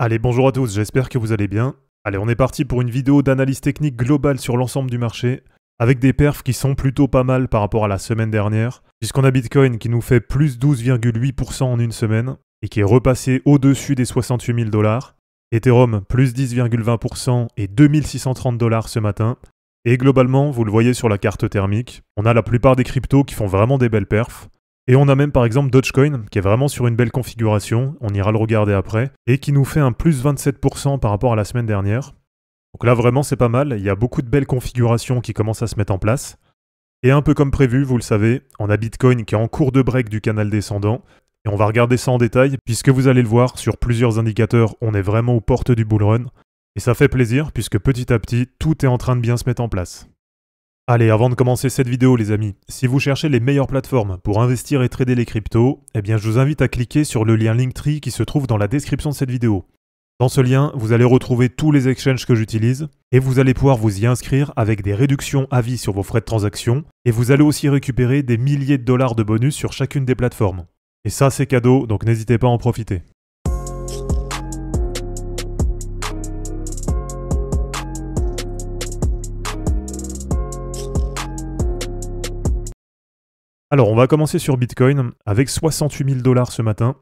Allez, bonjour à tous, j'espère que vous allez bien. Allez, on est parti pour une vidéo d'analyse technique globale sur l'ensemble du marché, avec des perfs qui sont plutôt pas mal par rapport à la semaine dernière, puisqu'on a Bitcoin qui nous fait plus 12,8% en une semaine, et qui est repassé au-dessus des 68 000 dollars. Ethereum, plus 10,20% et 2630 dollars ce matin. Et globalement, vous le voyez sur la carte thermique, on a la plupart des cryptos qui font vraiment des belles perfs. Et on a même par exemple Dogecoin, qui est vraiment sur une belle configuration, on ira le regarder après, et qui nous fait un plus 27% par rapport à la semaine dernière. Donc là vraiment c'est pas mal, il y a beaucoup de belles configurations qui commencent à se mettre en place. Et un peu comme prévu, vous le savez, on a Bitcoin qui est en cours de break du canal descendant, et on va regarder ça en détail, puisque vous allez le voir, sur plusieurs indicateurs, on est vraiment aux portes du bull run. Et ça fait plaisir, puisque petit à petit, tout est en train de bien se mettre en place. Allez, avant de commencer cette vidéo les amis, si vous cherchez les meilleures plateformes pour investir et trader les cryptos, eh bien je vous invite à cliquer sur le lien Linktree qui se trouve dans la description de cette vidéo. Dans ce lien, vous allez retrouver tous les exchanges que j'utilise et vous allez pouvoir vous y inscrire avec des réductions à vie sur vos frais de transaction et vous allez aussi récupérer des milliers de dollars de bonus sur chacune des plateformes. Et ça c'est cadeau, donc n'hésitez pas à en profiter. Alors, on va commencer sur Bitcoin avec 68 000 dollars ce matin,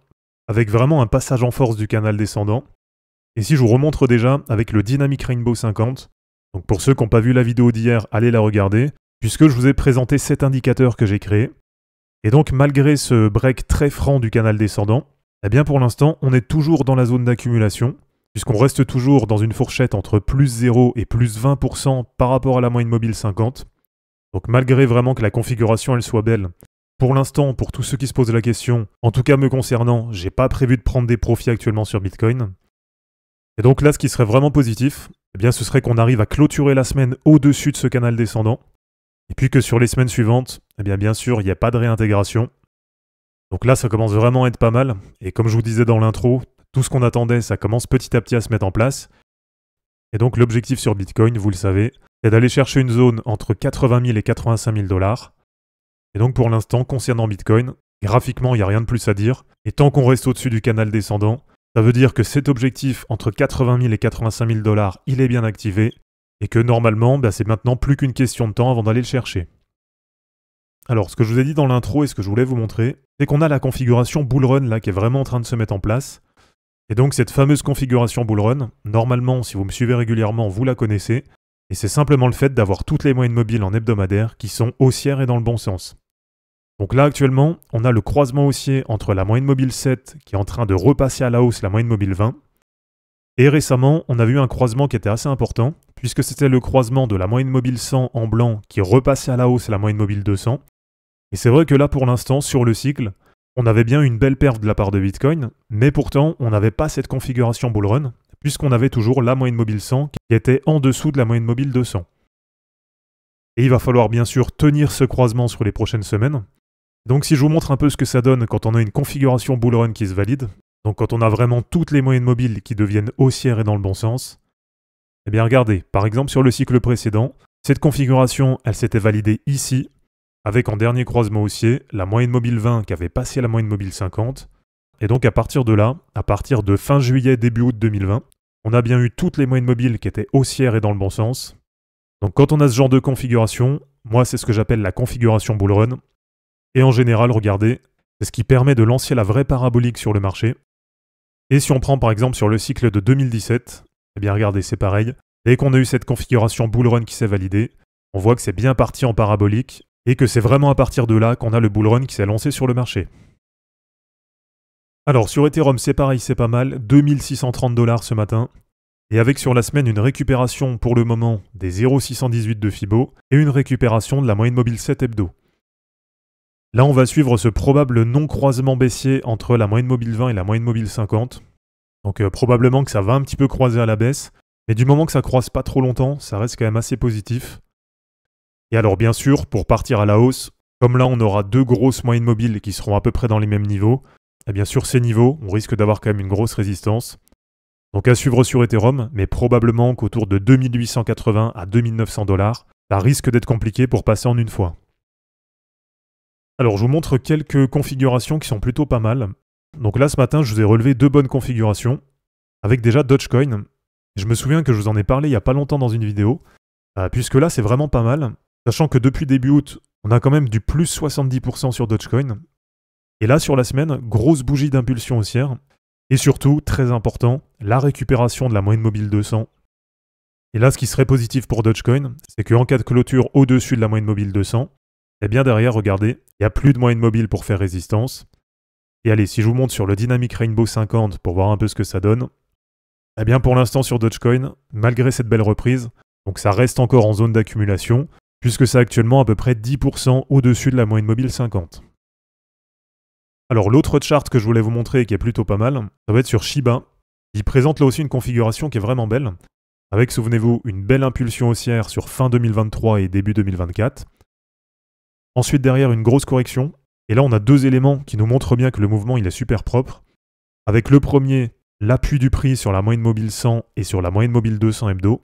avec vraiment un passage en force du canal descendant. Et si je vous remontre déjà avec le Dynamic Rainbow 50, donc pour ceux qui n'ont pas vu la vidéo d'hier, allez la regarder, puisque je vous ai présenté cet indicateur que j'ai créé. Et donc, malgré ce break très franc du canal descendant, eh bien pour l'instant, on est toujours dans la zone d'accumulation, puisqu'on reste toujours dans une fourchette entre plus 0 et plus 20% par rapport à la moyenne mobile 50. Donc malgré vraiment que la configuration elle soit belle, pour l'instant, pour tous ceux qui se posent la question, en tout cas me concernant, j'ai pas prévu de prendre des profits actuellement sur Bitcoin. Et donc là, ce qui serait vraiment positif, eh bien ce serait qu'on arrive à clôturer la semaine au-dessus de ce canal descendant. Et puis que sur les semaines suivantes, eh bien bien sûr, il n'y a pas de réintégration. Donc là, ça commence vraiment à être pas mal. Et comme je vous disais dans l'intro, tout ce qu'on attendait, ça commence petit à petit à se mettre en place. Et donc l'objectif sur Bitcoin, vous le savez, c'est d'aller chercher une zone entre 80 000 et 85 000 dollars. Et donc pour l'instant, concernant Bitcoin, graphiquement, il n'y a rien de plus à dire. Et tant qu'on reste au-dessus du canal descendant, ça veut dire que cet objectif entre 80 000 et 85 000 dollars, il est bien activé. Et que normalement, bah, c'est maintenant plus qu'une question de temps avant d'aller le chercher. Alors, ce que je vous ai dit dans l'intro et ce que je voulais vous montrer, c'est qu'on a la configuration bullrun là qui est vraiment en train de se mettre en place. Et donc cette fameuse configuration bullrun, normalement, si vous me suivez régulièrement, vous la connaissez. Et c'est simplement le fait d'avoir toutes les moyennes mobiles en hebdomadaire qui sont haussières et dans le bon sens. Donc là actuellement, on a le croisement haussier entre la moyenne mobile 7 qui est en train de repasser à la hausse la moyenne mobile 20. Et récemment, on a vu un croisement qui était assez important, puisque c'était le croisement de la moyenne mobile 100 en blanc qui repassait à la hausse la moyenne mobile 200. Et c'est vrai que là pour l'instant, sur le cycle, on avait bien une belle perte de la part de Bitcoin, mais pourtant on n'avait pas cette configuration bullrun, puisqu'on avait toujours la moyenne mobile 100 qui était en dessous de la moyenne mobile 200. Et il va falloir bien sûr tenir ce croisement sur les prochaines semaines. Donc si je vous montre un peu ce que ça donne quand on a une configuration bullrun qui se valide, donc quand on a vraiment toutes les moyennes mobiles qui deviennent haussières et dans le bon sens, eh bien regardez, par exemple sur le cycle précédent, cette configuration, elle s'était validée ici, avec en dernier croisement haussier la moyenne mobile 20 qui avait passé la moyenne mobile 50, et donc à partir de là, à partir de fin juillet, début août 2020, on a bien eu toutes les moyennes mobiles qui étaient haussières et dans le bon sens. Donc quand on a ce genre de configuration, moi c'est ce que j'appelle la configuration bull run. Et en général, regardez, c'est ce qui permet de lancer la vraie parabolique sur le marché. Et si on prend par exemple sur le cycle de 2017, eh bien regardez, c'est pareil. Dès qu'on a eu cette configuration bull run qui s'est validée, on voit que c'est bien parti en parabolique et que c'est vraiment à partir de là qu'on a le bull run qui s'est lancé sur le marché. Alors sur Ethereum c'est pareil, c'est pas mal, 2630 dollars ce matin. Et avec sur la semaine une récupération pour le moment des 0,618 de Fibo et une récupération de la moyenne mobile 7 hebdo. Là on va suivre ce probable non-croisement baissier entre la moyenne mobile 20 et la moyenne mobile 50. Donc euh, probablement que ça va un petit peu croiser à la baisse, mais du moment que ça croise pas trop longtemps, ça reste quand même assez positif. Et alors bien sûr, pour partir à la hausse, comme là on aura deux grosses moyennes mobiles qui seront à peu près dans les mêmes niveaux, eh bien sur ces niveaux, on risque d'avoir quand même une grosse résistance. Donc à suivre sur Ethereum, mais probablement qu'autour de 2880 à 2900 dollars, ça risque d'être compliqué pour passer en une fois. Alors je vous montre quelques configurations qui sont plutôt pas mal. Donc là ce matin je vous ai relevé deux bonnes configurations, avec déjà Dogecoin. Je me souviens que je vous en ai parlé il n'y a pas longtemps dans une vidéo, euh, puisque là c'est vraiment pas mal, sachant que depuis début août, on a quand même du plus 70% sur Dogecoin. Et là sur la semaine, grosse bougie d'impulsion haussière, et surtout, très important, la récupération de la moyenne mobile 200. Et là ce qui serait positif pour Dogecoin, c'est qu'en cas de clôture au-dessus de la moyenne mobile 200, et bien derrière, regardez, il n'y a plus de moyenne mobile pour faire résistance. Et allez, si je vous montre sur le Dynamic Rainbow 50 pour voir un peu ce que ça donne, eh bien pour l'instant sur Dogecoin, malgré cette belle reprise, donc ça reste encore en zone d'accumulation, puisque c'est actuellement à peu près 10% au-dessus de la moyenne mobile 50. Alors l'autre chart que je voulais vous montrer qui est plutôt pas mal, ça va être sur Shiba. Il présente là aussi une configuration qui est vraiment belle, avec, souvenez-vous, une belle impulsion haussière sur fin 2023 et début 2024. Ensuite derrière une grosse correction, et là on a deux éléments qui nous montrent bien que le mouvement il est super propre. Avec le premier, l'appui du prix sur la moyenne mobile 100 et sur la moyenne mobile 200 hebdo.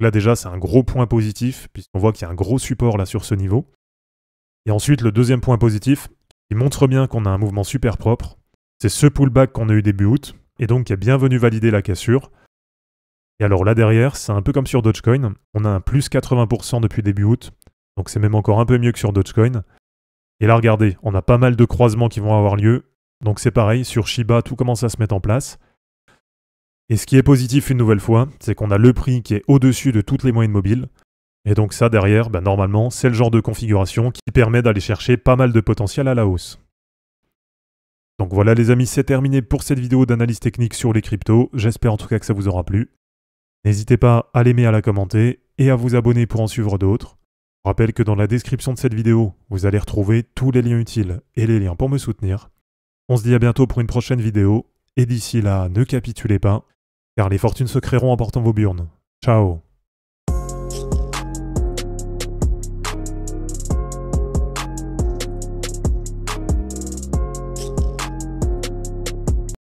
Là déjà c'est un gros point positif, puisqu'on voit qu'il y a un gros support là sur ce niveau. Et ensuite le deuxième point positif, qui montre bien qu'on a un mouvement super propre, c'est ce pullback qu'on a eu début août, et donc qui a bien venu valider la cassure. Et alors là derrière, c'est un peu comme sur Dogecoin, on a un plus 80% depuis début août, donc c'est même encore un peu mieux que sur Dogecoin. Et là regardez, on a pas mal de croisements qui vont avoir lieu, donc c'est pareil, sur Shiba tout commence à se mettre en place. Et ce qui est positif une nouvelle fois, c'est qu'on a le prix qui est au-dessus de toutes les moyennes mobiles, et donc ça derrière, bah, normalement, c'est le genre de configuration qui permet d'aller chercher pas mal de potentiel à la hausse. Donc voilà les amis, c'est terminé pour cette vidéo d'analyse technique sur les cryptos. J'espère en tout cas que ça vous aura plu. N'hésitez pas à l'aimer, à la commenter et à vous abonner pour en suivre d'autres. Je rappelle que dans la description de cette vidéo, vous allez retrouver tous les liens utiles et les liens pour me soutenir. On se dit à bientôt pour une prochaine vidéo, et d'ici là, ne capitulez pas, car les fortunes se créeront en portant vos burnes. Ciao